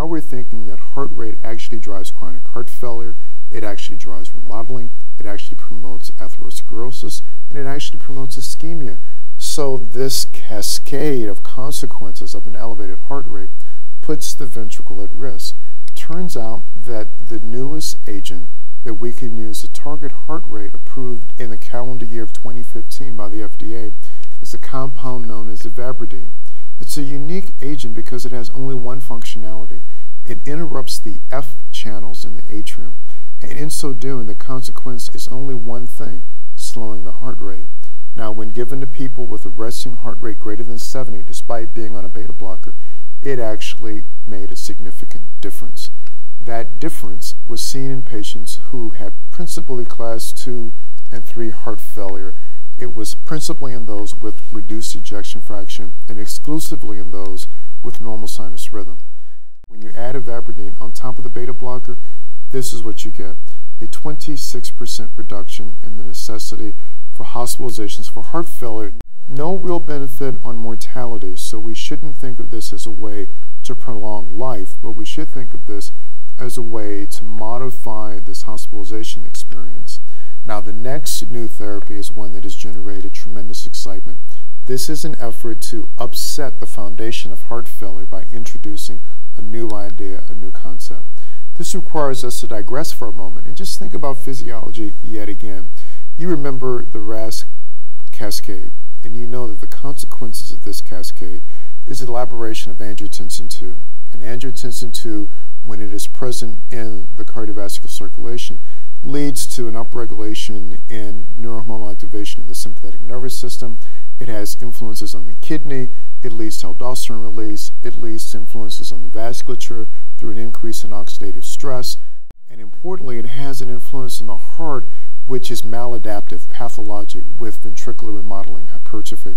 now we're thinking that heart rate actually drives chronic heart failure, it actually drives remodeling, it actually promotes atherosclerosis, and it actually promotes ischemia. So this cascade of consequences of an elevated heart rate puts the ventricle at risk. It turns out that the newest agent that we can use to target heart rate approved in the calendar year of 2015 by the FDA is a compound known as ivabradine. It's a unique agent because it has only one functionality. It interrupts the F channels in the atrium, and in so doing, the consequence is only one thing, slowing the heart rate. Now, when given to people with a resting heart rate greater than 70, despite being on a beta blocker, it actually made a significant difference. That difference was seen in patients who had principally class 2 and 3 heart failure. It was principally in those with reduced ejection fraction and exclusively in those with normal sinus rhythm. When you add ivabradine on top of the beta blocker, this is what you get. A 26% reduction in the necessity for hospitalizations for heart failure. No real benefit on mortality, so we shouldn't think of this as a way to prolong life, but we should think of this as a way to modify this hospitalization experience. Now, the next new therapy is one that has generated tremendous excitement. This is an effort to upset the foundation of heart failure by introducing a new idea, a new concept. This requires us to digress for a moment and just think about physiology yet again. You remember the RAS cascade, and you know that the consequences of this cascade is the elaboration of angiotensin II. And angiotensin II, when it is present in the cardiovascular circulation, leads to an upregulation in neurohormonal activation in the sympathetic nervous system. It has influences on the kidney. It leads to aldosterone release. It leads to influences on the vasculature through an increase in oxidative stress. And importantly, it has an influence on the heart, which is maladaptive, pathologic, with ventricular remodeling hypertrophy.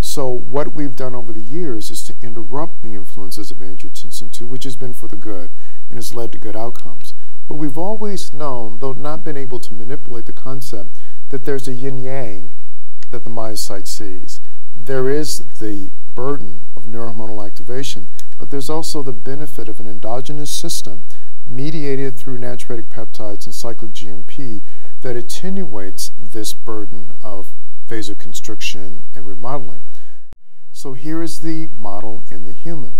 So what we've done over the years is to interrupt the influences of angiotensin II, which has been for the good and has led to good outcomes. But we've always known, though not been able to manipulate the concept, that there's a yin-yang that the myocyte sees. There is the burden of neurohormonal activation, but there's also the benefit of an endogenous system mediated through natriuretic peptides and cyclic GMP that attenuates this burden of vasoconstriction and remodeling. So here is the model in the human.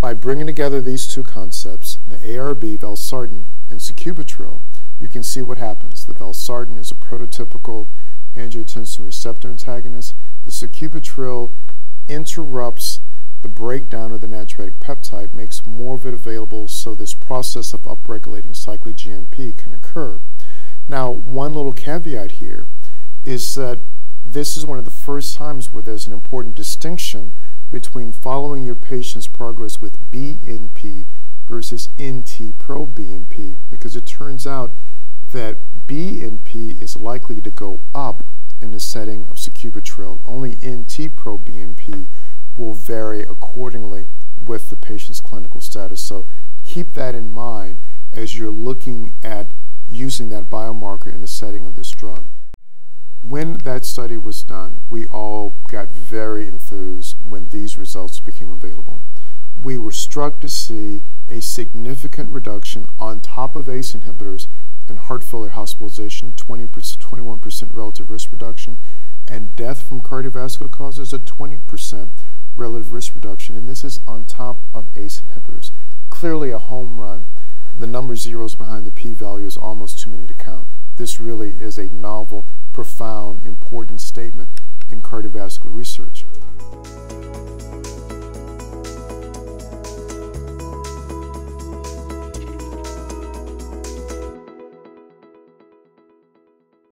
By bringing together these two concepts, the ARB, valsartan, and sacubitril, you can see what happens. The valsartan is a prototypical angiotensin receptor antagonist. The sacubitril interrupts the breakdown of the natriuretic peptide, makes more of it available so this process of upregulating cyclic GMP can occur. Now, one little caveat here is that this is one of the first times where there's an important distinction between following your patient's progress with BNP versus NT-proBNP because it turns out that BNP is likely to go up in the setting of sacubitril. Only NT-proBNP will vary accordingly with the patient's clinical status. So keep that in mind as you're looking at using that biomarker in the setting of this drug. When that study was done, we all got very enthused when these results became available. We were struck to see a significant reduction on top of ACE inhibitors in heart failure hospitalization, 20 21% relative risk reduction, and death from cardiovascular causes, a 20% relative risk reduction. And this is on top of ACE inhibitors. Clearly a home run. The number zeros behind the p-value is almost too many to count. This really is a novel, profound, important statement in cardiovascular research.